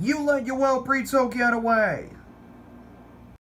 You let your well-breed soul get away!